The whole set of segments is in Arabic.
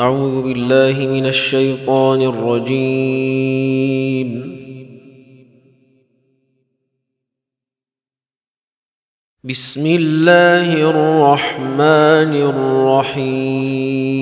أعوذ بالله من الشيطان الرجيم. بسم الله الرحمن الرحيم.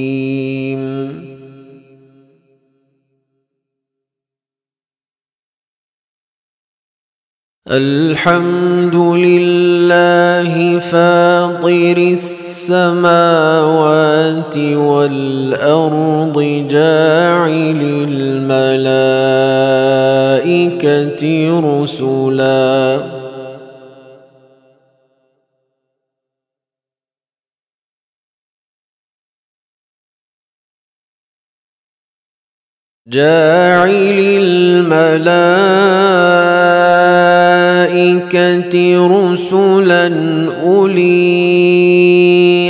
الحمد لله فاطر السماوات والارض جاعل الملائكه رسلا جاعل الملائكة رسلا أولي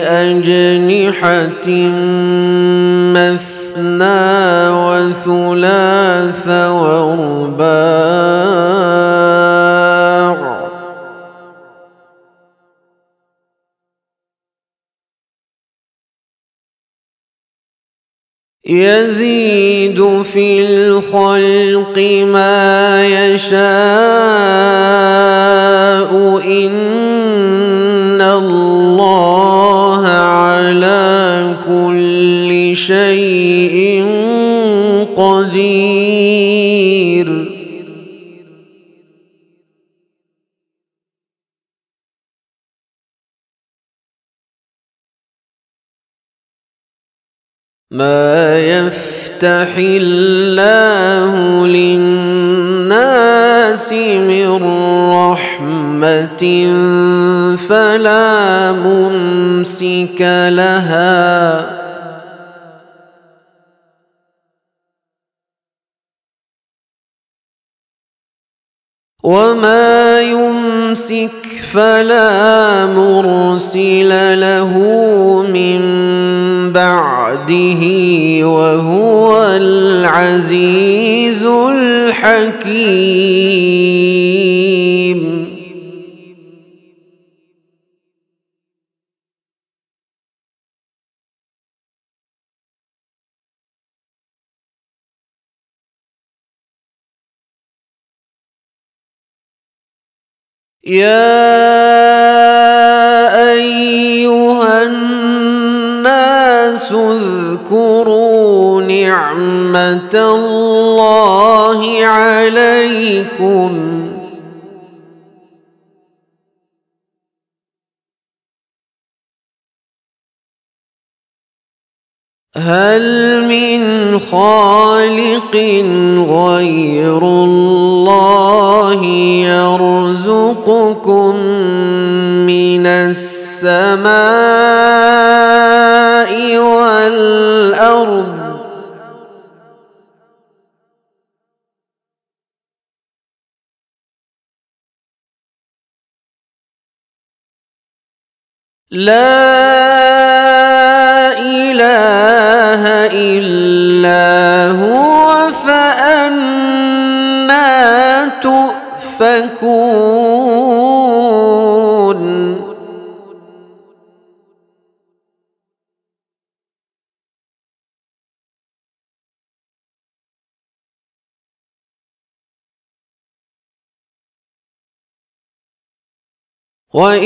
أجنحة مثنى وثلاث ورباع. يزيد في الخلق ما يشاء إن ما يفتح الله للناس من رحمة فلا ممسك لها. وما يمسك فلا مرسل له من بعده وهو العزيز الحكيم. يا أيها الناس اذكروا نعمة الله عليكم. هل من خالق غير الله يرزقكم من السماء والأرض؟ لا وان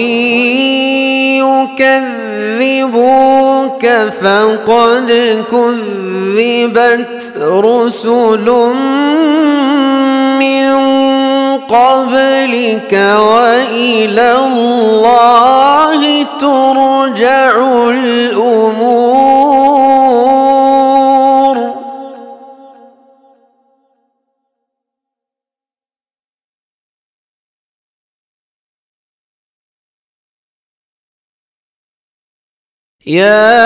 يكذبوك فقد كذبت رسل من قبلك والى الله ترجع الأمور يا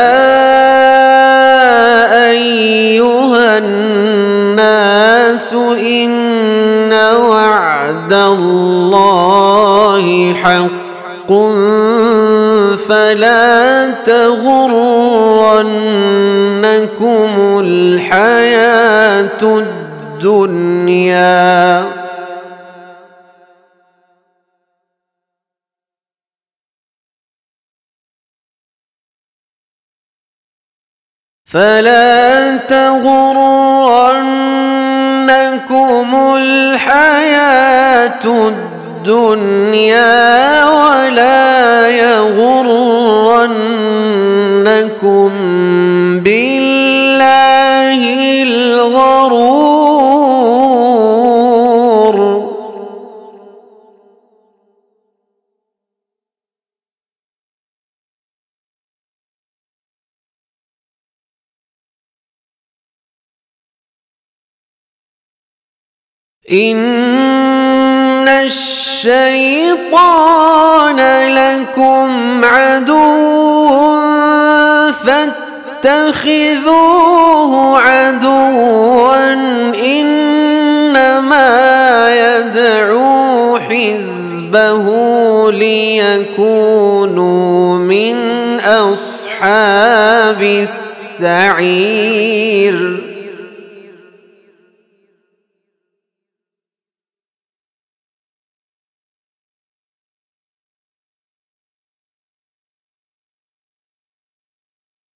ايها الناس ان وعد الله حق فلا تغرنكم الحياة الدنيا فلا تغرنكم الحياة الدنيا ولا يغرنكم إن الشيطان لكم عدو فاتخذوه عدوا إنما يدعو حزبه ليكونوا من أصحاب السعير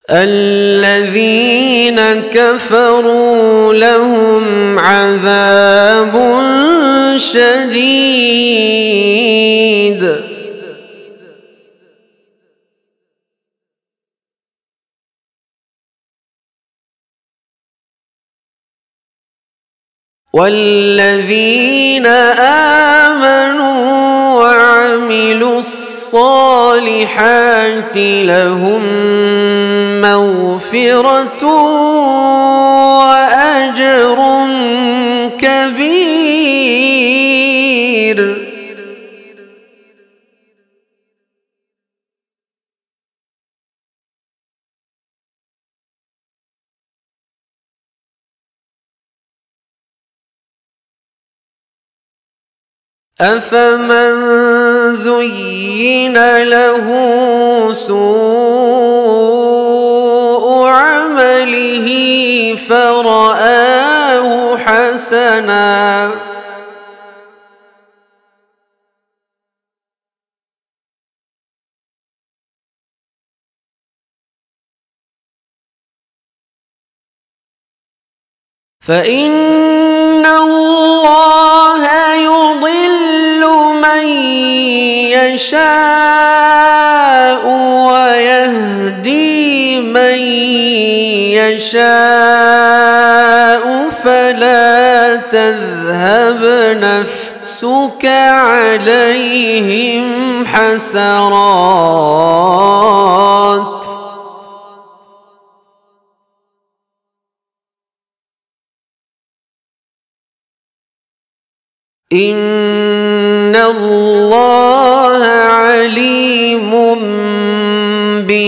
الذين كفروا لهم عذاب شديد. والذين آمنوا وعملوا الصالحات لهم مغفرة وأجر أفمن زين له سوء عمله فرآه حسنا فإن الله يشاء ويهدي من يشاء فلا تذهب نفسك عليهم حسرات إن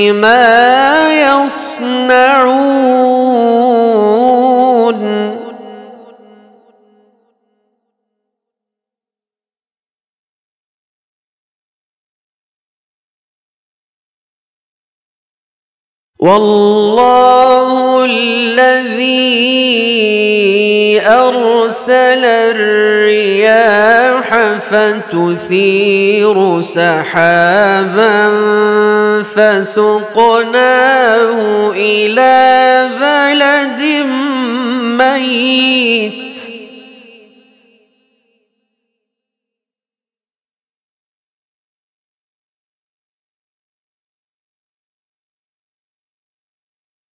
بما يصنعون. والله الذي أرسل الرياح فتثير سحابا فسقناه إلى بلد ميت.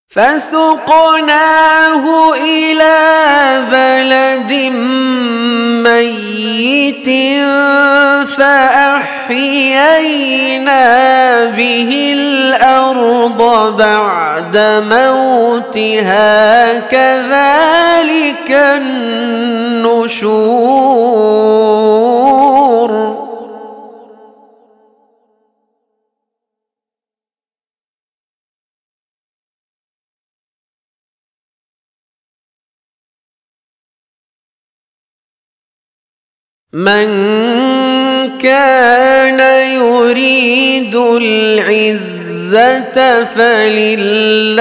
فسقناه إلى بلد ميت فأحيينا به الأرض بعد موتها كذلك النشور من كان يريد العزة فلله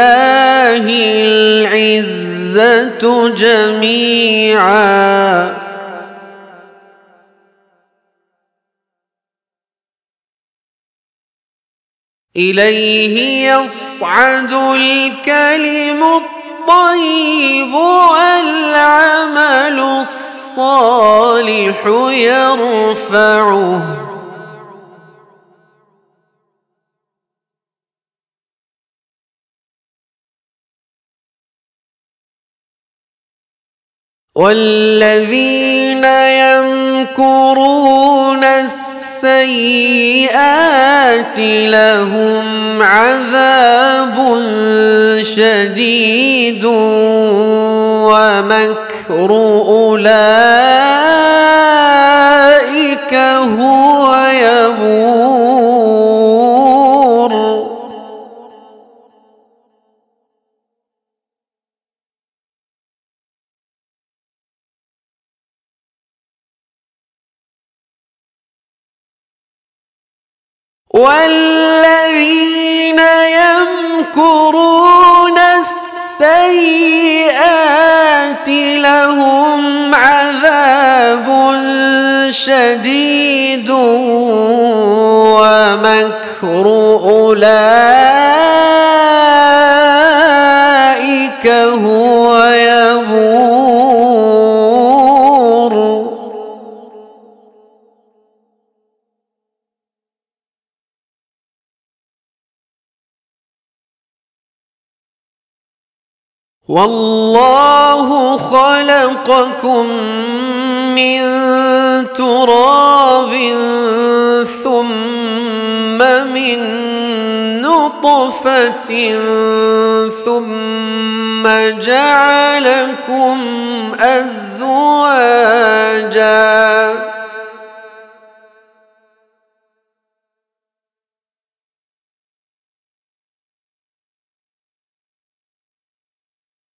العزة جميعا. إليه يصعد الكلم الطيب والعمل الصالح. يرفعه. والذين يمكرون السيئات لهم عذاب شديد ومكر اولئك هو يبور والذين شديد ومكر أولئك هو يبور. والله خلقكم من تراب ثم من نطفة ثم جعلكم أزواجاً.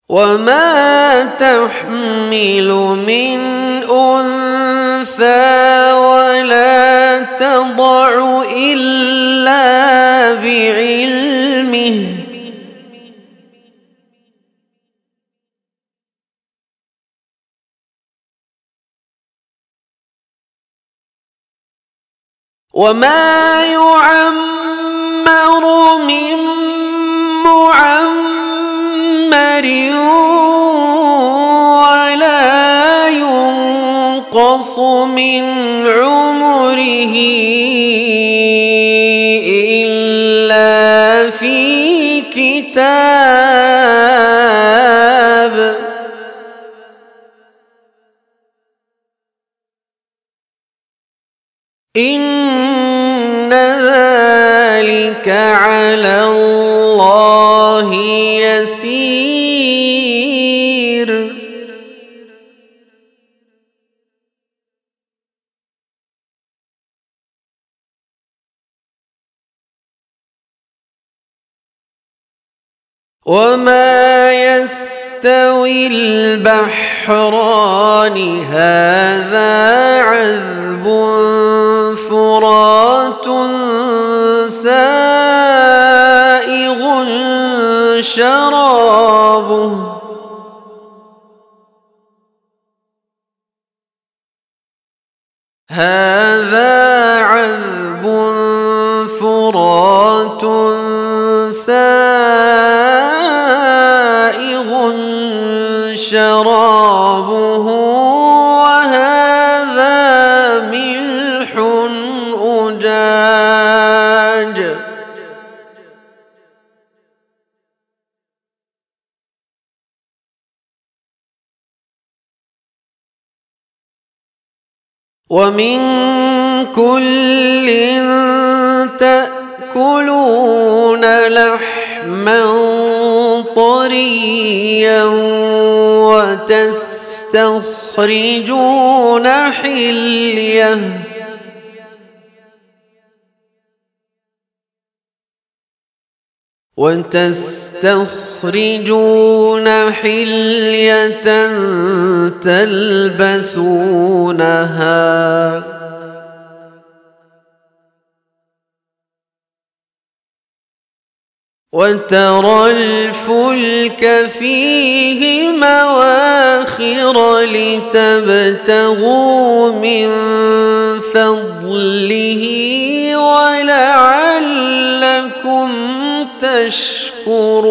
وما تحمل من انثى ولا تضع الا بعلمه وما يعمر من معمر ينقص من عمره إلا في كتاب. إن ذلك على الله يسير. وما يستوي البحران هذا عذب فرات سائغ شرابه هذا شرابه وهذا ملح أجاج. ومن كل تأكلون لحما طريا. وتستخرجون حلية. وتستخرجون حلية تلبسونها. وترى الفلك فيه مواخر لتبتغوا من فضله ولعلكم تشكرون.